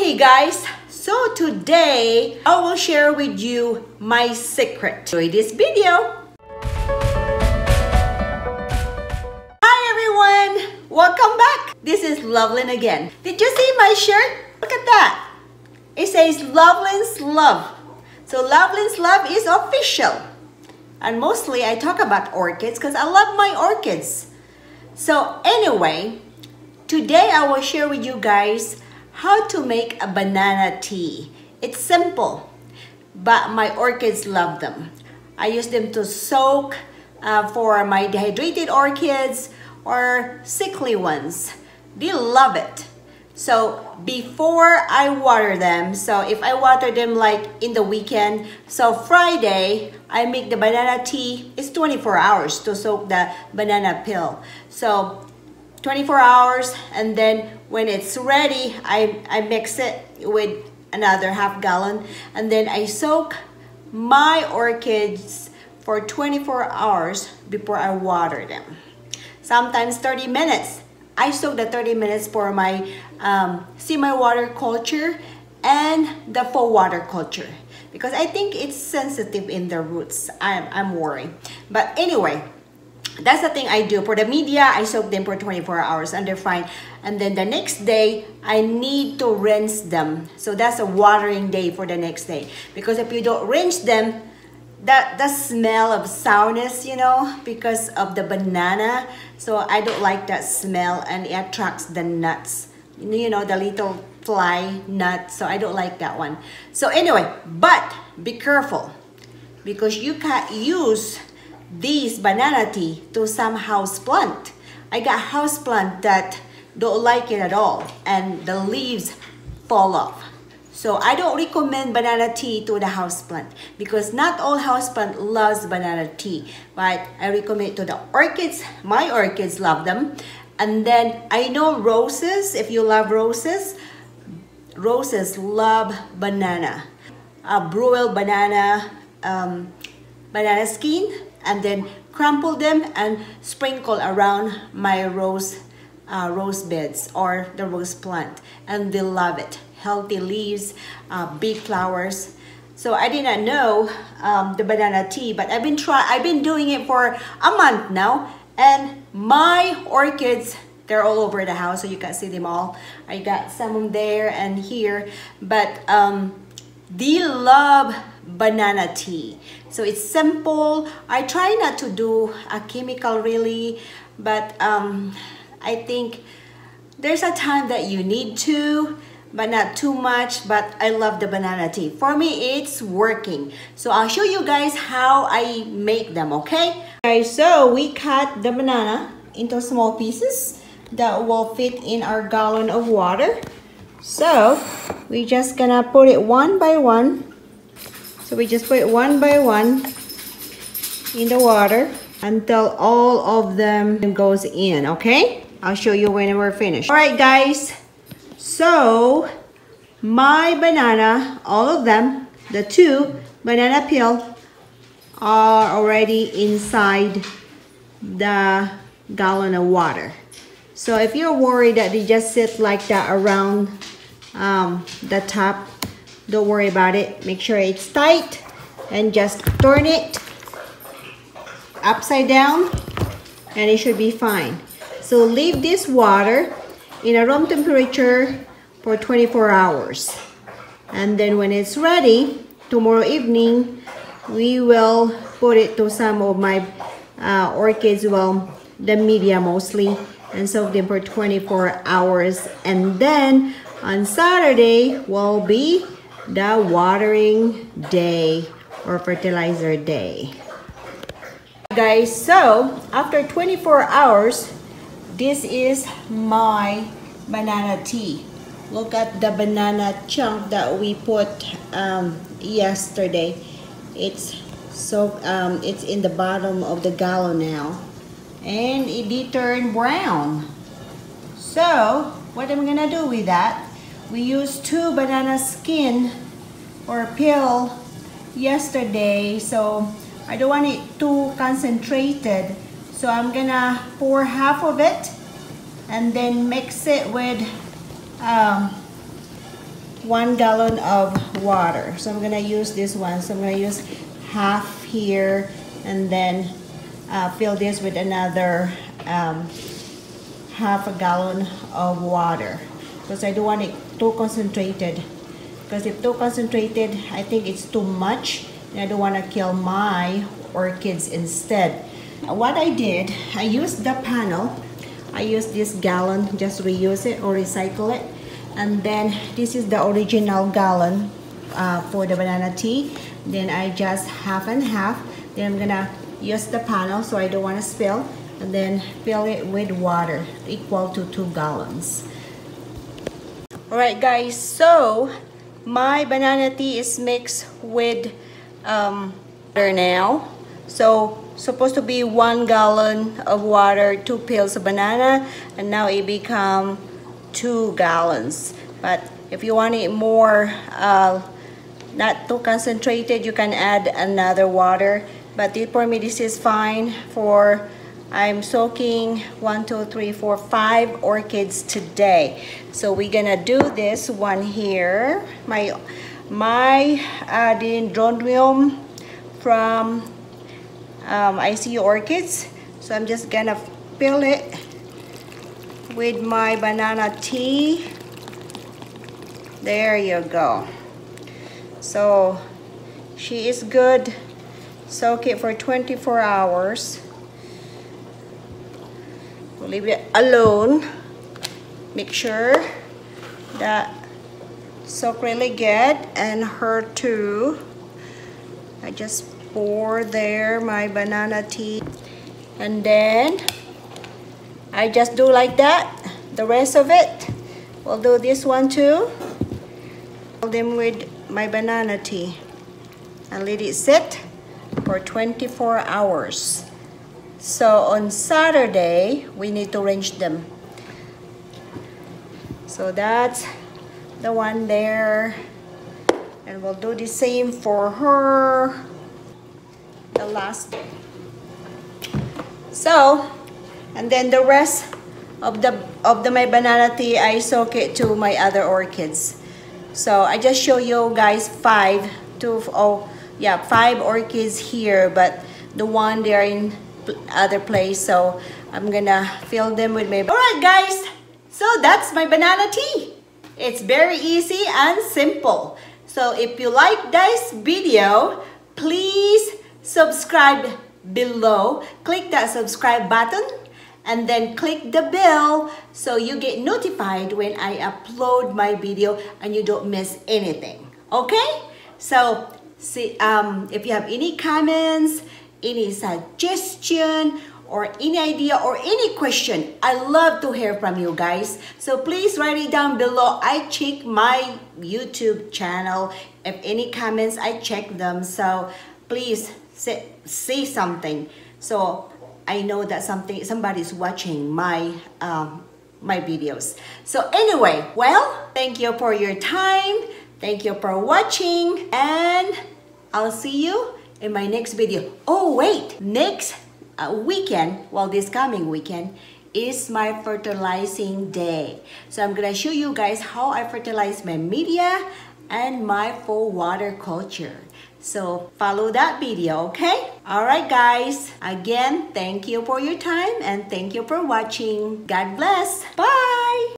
Okay guys, so today I will share with you my secret. Enjoy this video. Hi everyone, welcome back. This is Lovelyn again. Did you see my shirt? Look at that. It says Lovelyn's Love. So Lovelyn's Love is official. And mostly I talk about orchids because I love my orchids. So anyway, today I will share with you guys how to make a banana tea. It's simple, but my orchids love them. I use them to soak uh, for my dehydrated orchids or sickly ones. They love it. So before I water them, so if I water them like in the weekend, so Friday, I make the banana tea. It's 24 hours to soak the banana peel. So 24 hours and then when it's ready I, I mix it with another half gallon and then I soak my orchids for 24 hours before I water them. Sometimes 30 minutes. I soak the 30 minutes for my um, semi-water culture and the full water culture because I think it's sensitive in the roots. I'm, I'm worried. But anyway that's the thing I do. For the media, I soak them for 24 hours and they're fine. And then the next day, I need to rinse them. So that's a watering day for the next day. Because if you don't rinse them, that the smell of sourness, you know, because of the banana. So I don't like that smell and it attracts the nuts. You know, the little fly nut. So I don't like that one. So anyway, but be careful because you can't use this banana tea to some house plant. I got house plant that don't like it at all and the leaves fall off. So I don't recommend banana tea to the house plant because not all house plant loves banana tea. But I recommend to the orchids. My orchids love them. And then I know roses, if you love roses, roses love banana. A broiled banana, um, banana skin, and then crumple them and sprinkle around my rose uh, rose beds or the rose plant and they love it. Healthy leaves uh, big flowers. So I did not know um, the banana tea but I've been try I've been doing it for a month now and my orchids they're all over the house so you can see them all. I got some there and here but um, they love banana tea so it's simple. I try not to do a chemical really but um, i think there's a time that you need to but not too much but i love the banana tea. For me it's working. So i'll show you guys how i make them okay? Okay so we cut the banana into small pieces that will fit in our gallon of water. So we just gonna put it one by one so we just put one by one in the water until all of them goes in, okay? I'll show you when we're finished. All right, guys. So my banana, all of them, the two banana peel are already inside the gallon of water. So if you're worried that they just sit like that around um, the top don't worry about it. Make sure it's tight and just turn it upside down and it should be fine. So leave this water in a room temperature for 24 hours. And then when it's ready tomorrow evening we will put it to some of my uh, orchids well the media mostly and soak them for 24 hours. And then on Saturday will be the watering day or fertilizer day. Guys, so after 24 hours, this is my banana tea. Look at the banana chunk that we put um, yesterday. It's so um, it's in the bottom of the gallon now, and it did turn brown. So what am I gonna do with that? We used two banana skin or peel yesterday, so I don't want it too concentrated. So I'm gonna pour half of it and then mix it with um, one gallon of water. So I'm gonna use this one. So I'm gonna use half here and then uh, fill this with another um, half a gallon of water because I don't want it too concentrated. Because if too concentrated I think it's too much and I don't want to kill my orchids instead. What I did I used the panel. I used this gallon just reuse it or recycle it. And then this is the original gallon uh, for the banana tea. Then I just half and half. Then I'm gonna use the panel so I don't want to spill. And then fill it with water equal to two gallons alright guys so my banana tea is mixed with um, water now. So supposed to be one gallon of water two peels of banana and now it become two gallons. But if you want it more uh, not too concentrated you can add another water. But for me this is fine for I'm soaking one two three four five orchids today. So we're gonna do this one here. My my uh, dendrobium from um, orchids. So I'm just gonna fill it with my banana tea. There you go. So she is good. Soak it for 24 hours leave it alone. Make sure that soak really good and her too. I just pour there my banana tea. And then I just do like that the rest of it. We'll do this one too. Fill them with my banana tea and let it sit for 24 hours. So on Saturday, we need to range them. So that's the one there. And we'll do the same for her. The last. So, and then the rest of the of the my banana tea, I soak it to my other orchids. So I just show you guys five, two, oh yeah, five orchids here, but the one they're in other place. So I'm gonna fill them with my... Alright guys, so that's my banana tea. It's very easy and simple. So if you like this video, please subscribe below. Click that subscribe button and then click the bell so you get notified when I upload my video and you don't miss anything. Okay? So See, um, if you have any comments, any suggestion, or any idea or any question, I love to hear from you guys. So please write it down below. I check my YouTube channel. If any comments, I check them. So please say, say something. So I know that something somebody's watching my um, my videos. So anyway, well, thank you for your time. Thank you for watching and I'll see you in my next video. Oh wait, next uh, weekend, well this coming weekend, is my fertilizing day. So I'm gonna show you guys how I fertilize my media and my full water culture. So follow that video, okay? Alright guys, again, thank you for your time and thank you for watching. God bless. Bye!